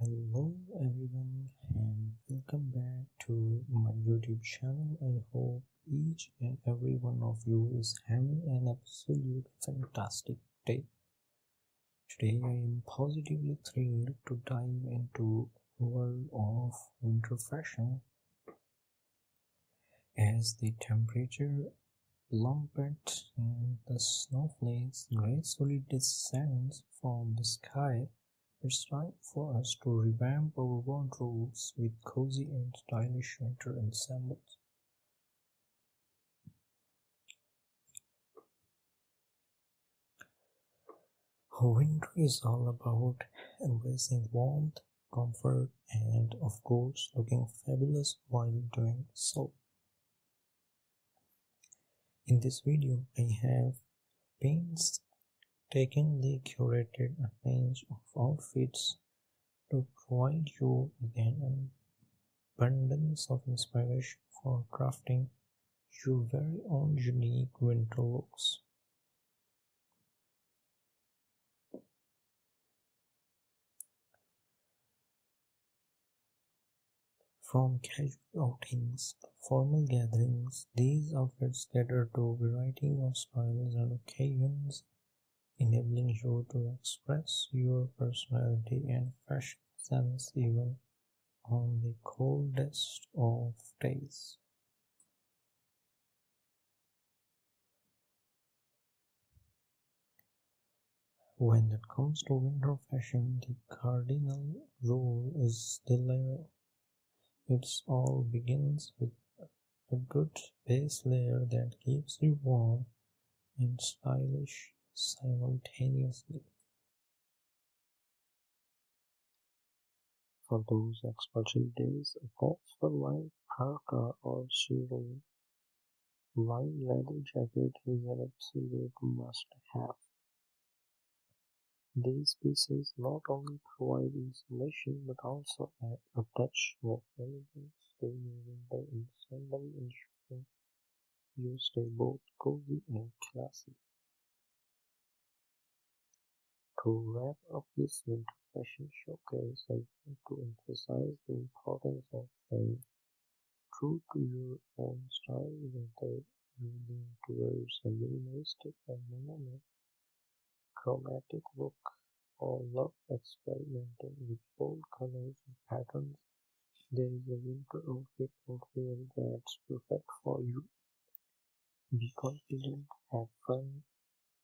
Hello everyone and welcome back to my YouTube channel. I hope each and every one of you is having an absolute fantastic day. Today I am positively thrilled to dive into world of winter fashion as the temperature plummets and the snowflakes gracefully descends from the sky it's time for us to revamp our wardrobes with cozy and stylish winter ensembles. Winter is all about embracing warmth, comfort, and of course looking fabulous while doing so. In this video, I have paints painstakingly curated range of outfits to provide you with an abundance of inspiration for crafting your very own unique winter looks. From casual outings to formal gatherings, these outfits cater to a variety of styles and occasions enabling you to express your personality and fashion sense even on the coldest of days. When it comes to winter fashion, the cardinal rule is the layering. It all begins with a good base layer that keeps you warm and stylish simultaneously. For those chill days, a for light parka or sheer light leather jacket is an absolute must-have. These pieces not only provide insulation but also add a touch of elegance to your winter ensemble ensuring you stay both cozy and classy. To wrap up this winter fashion showcase, I want to emphasize the importance of staying true to your own style, whether you lean towards a minimalistic and minimal chromatic look or love experimenting with bold colors and patterns. There is a winter outfit out there that's perfect for you. Be confident, have fun,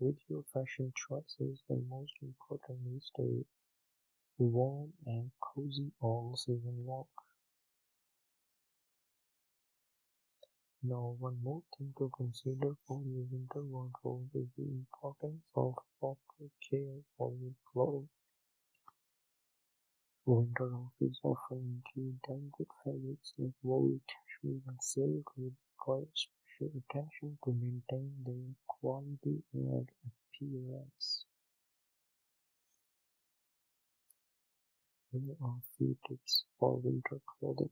with your fashion choices and most importantly stay warm and cozy all season long. Now one more thing to consider for your winter wardrobe is the importance of proper care for your clothing. Winter outfits often include delicate fabrics like wool, cashmere, and silk which require special attention to maintain their quality and appearance. Here are few tips for winter clothing.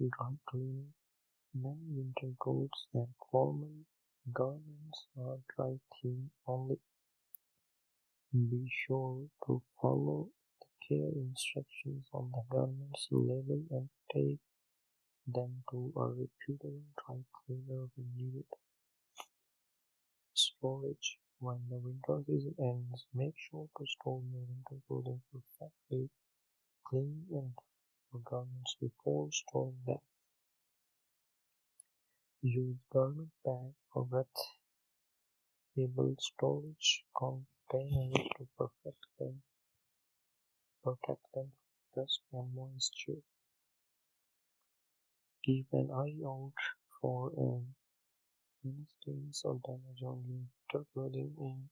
Dry cleaning. Many winter coats and formal garments are dry clean only. Be sure to follow the care instructions on the garment's label and take them to a reputable dry cleaner when needed. Storage When the winter season ends, make sure to store your winter clothing perfectly clean and your garments before storing them. Use garment bag or breathable storage containers to protect them protect them from dust and moisture. Keep an eye out for stains or damage on your winter clothing and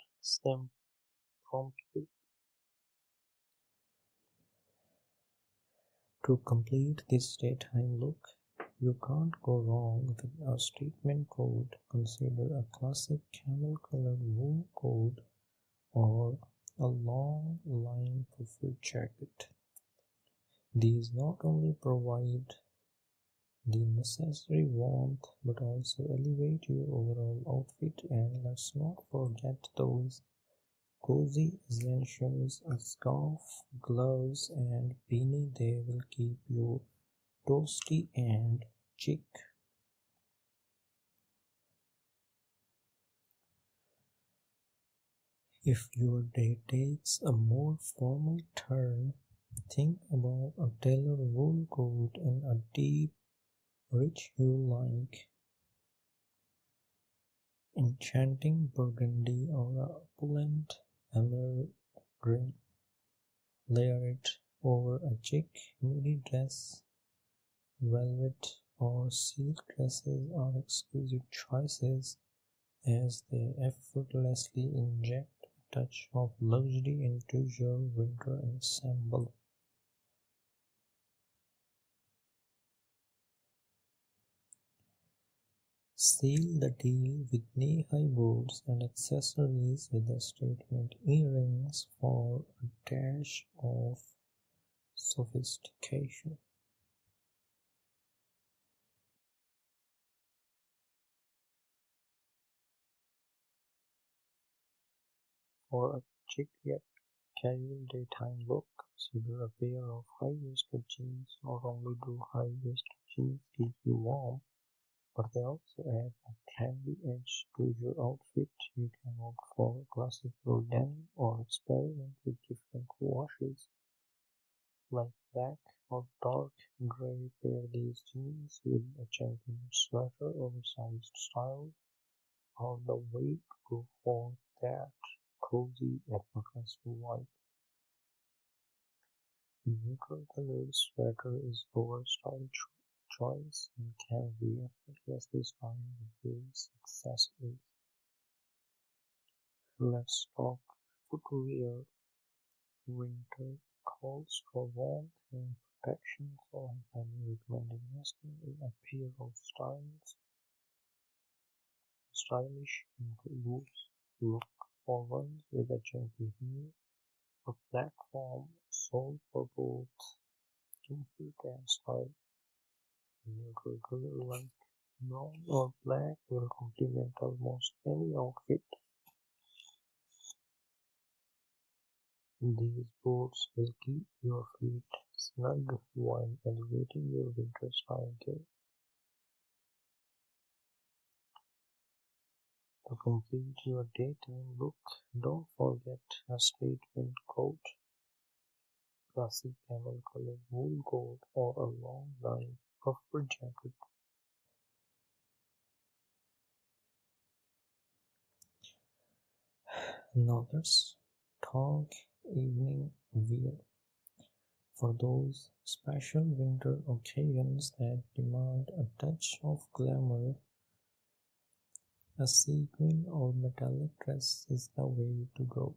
replace them promptly. To complete this daytime look, you can't go wrong with a statement coat. Consider a classic camel colored wool coat or a long line puffer jacket. These not only provide the necessary warmth but also elevate your overall outfit and let's not forget those cozy essentials, a scarf, gloves and beanie they will keep you toasty and chic. If your day takes a more formal turn, think about a tailored wool coat in a deep, rich you like enchanting burgundy or opulent green. Layer it over a chic midi dress. Velvet or silk dresses are exquisite choices as they effortlessly inject a touch of luxury into your winter ensemble. Seal the deal with knee-high boots and accessories with the statement earrings for a dash of sophistication. For a chic yet casual daytime look, consider a pair of high-waisted jeans. Not only do high-waisted jeans keep you warm, but they also add a trendy edge to your outfit. You can opt for classic blue denim or experiment with different washes like black or dark gray. Pair these jeans with a champion sweater, oversized style, all the way to go for that cozy effortless vibe. Neutral colored sweater is style choice and can be effortlessly styled with various accessories. Let's talk footwear. Winter calls for warmth and protection, so I highly recommend investing in a pair of styles stylish boots. Look for ones with a chunky heel or platform sole for both comfort and style. Neutral color like brown or black will complement almost any outfit. These boots will keep your feet snug while elevating your winter style. To complete your daytime look, don't forget a statement coat, classic camel colored wool coat or a long line jacket. Now let's talk evening wear. For those special winter occasions that demand a touch of glamour, a sequin or metallic dress is the way to go.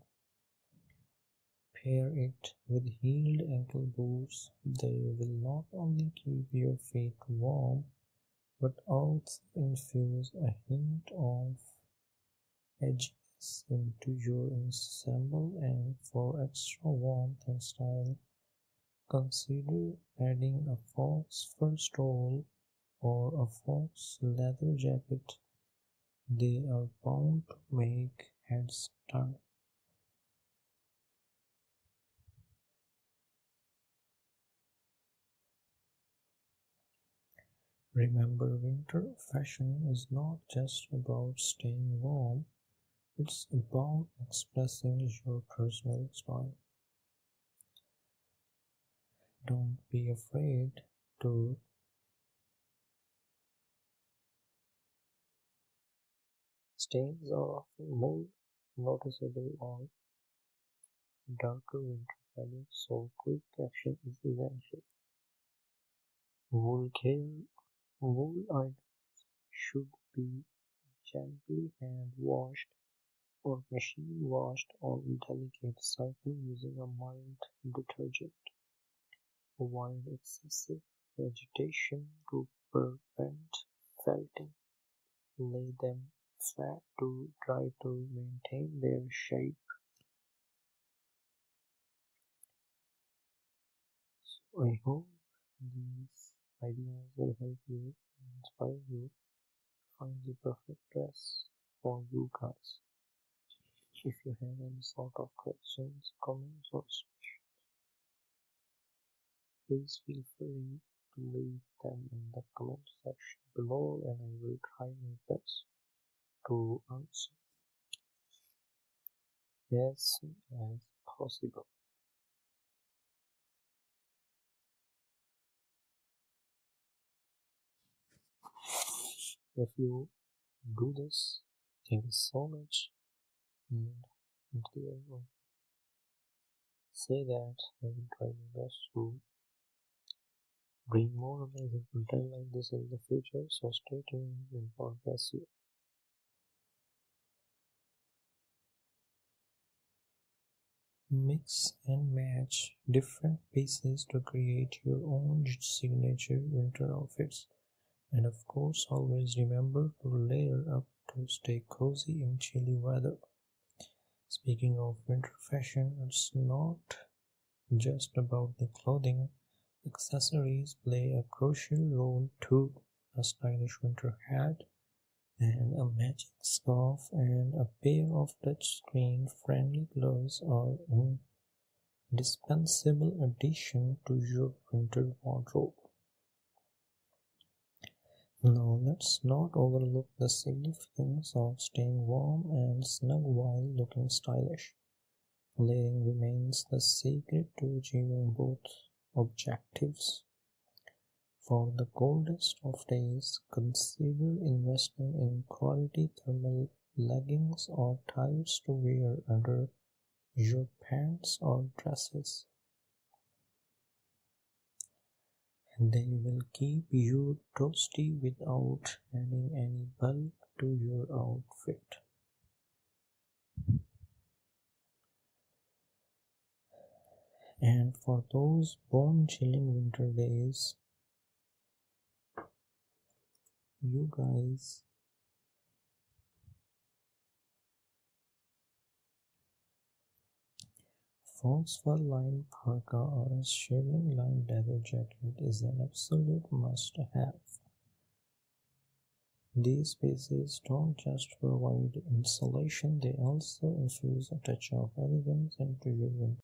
Pair it with heeled ankle boots. They will not only keep your feet warm but also infuse a hint of edginess into your ensemble and for extra warmth and style, consider adding a fox fur stole or a faux leather jacket they are bound to make heads turn. Remember, winter fashion is not just about staying warm, it's about expressing your personal style. Don't be afraid to Stains are often more noticeable on darker winter fabrics, so quick action is essential. Wool care Wool items should be gently hand washed or machine washed on delicate cycle using a mild detergent. Avoid excessive agitation to prevent felting. Lay them flat to try to maintain their shape. So I hope these ideas will help you inspire you to find the perfect dress for you guys. If you have any sort of questions, comments, or please feel free to leave them in the comment section below and I will try my best to answer as soon as possible. If you do this, thank you so much and until I say that I will try my best to bring more amazing content like this in the future so stay tuned and God bless you. Mix and match different pieces to create your own signature winter outfits. And of course, always remember to layer up to stay cozy in chilly weather. Speaking of winter fashion, it's not just about the clothing. Accessories play a crucial role too. A stylish winter hat and a matching scarf and a pair of touchscreen friendly gloves are indispensable addition to your winter wardrobe. Now let's not overlook the significance of staying warm and snug while looking stylish. Layering remains the secret to achieving both objectives. For the coldest of days, consider investing in quality thermal leggings or tights to wear under your pants or dresses. They will keep you toasty without adding any bulk to your outfit. And for those bone chilling winter days, you guys Faux fur lined parka or a shearling lined leather jacket is an absolute must have. These pieces don't just provide insulation, they also infuse a touch of elegance into your winter